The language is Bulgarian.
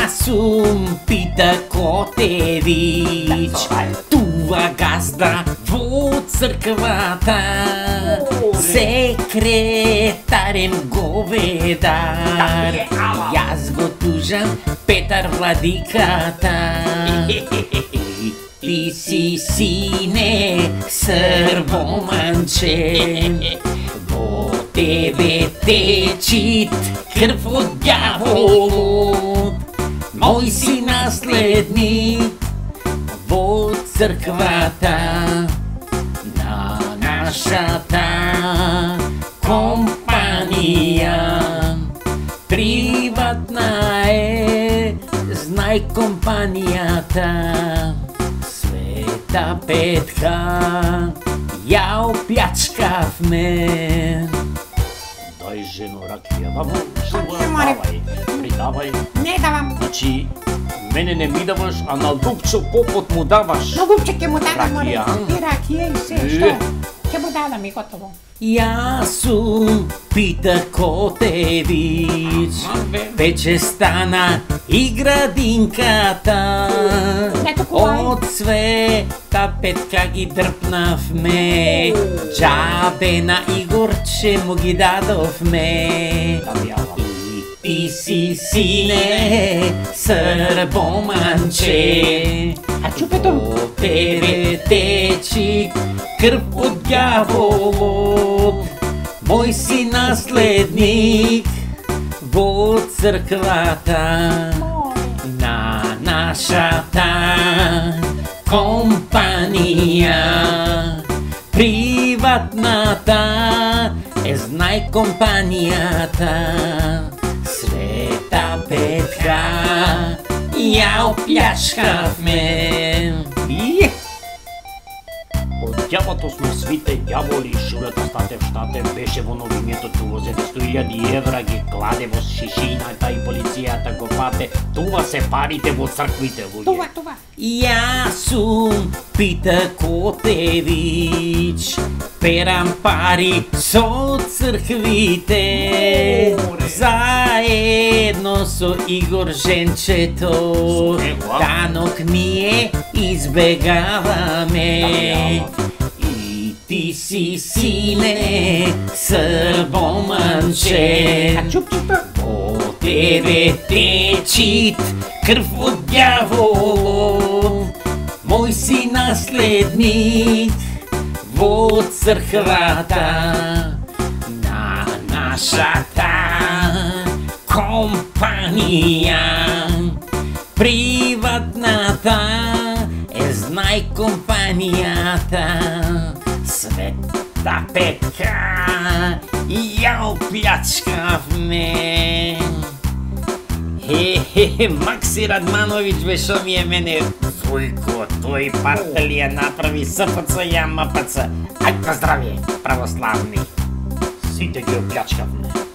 Јас сум Пита Котевич, туа газда во црквата, секретарен говедар. Јас го тужам Петар Владиката. Ти си сине србоманче, во тебе Мој си наследник во црквата на нашата компанија. Приватна е, знај компанијата. Света петка, ја оплячкавме. Жено ракија, да му Не море. давај, придавај. Не давам. Значи, мене не ми даваш, а на Лупчо попот му даваш. Но гупче ќе му дадам, море. И ракија и се, Е. што? Ќе му дадам и готово. Јас сум Пита Котевич, Вече стана и градинката Од света петка ги дрпнавме Джабе на Игорче му ги дадовме Да ми јава. И ти си сине србоманче А чупето? Тебе течи крв од дјаволот Мој си наследник. Во црквата на нашата компанија Приватната е знај компанијата Света петка ја оплячкавме Ие! Ѓавото сме свите ѓаволи, шурата статев штатев беше во новињето туво за 100.000 евра ги кладе во шишината и полицијата го фате. Това се парите во црквите, луѓе. Това, това. Јас сум Пита Котевич Перам пари со црквите Заедно со Игор Женчето? Данок ние избегаваме си сине србоманче А чуп чупа. По тебе течит крв од дјаволот Мој си наследник во црквата на нашата компанија Приватната е Tá peca e ao piačkávne. Hehehe, Maxi Radmanovič Vešom je mene Vujko, tvoj partel je napravi SPC ja MPC. Aj pozdravje, pravoslavni. Site gre v piačkávne.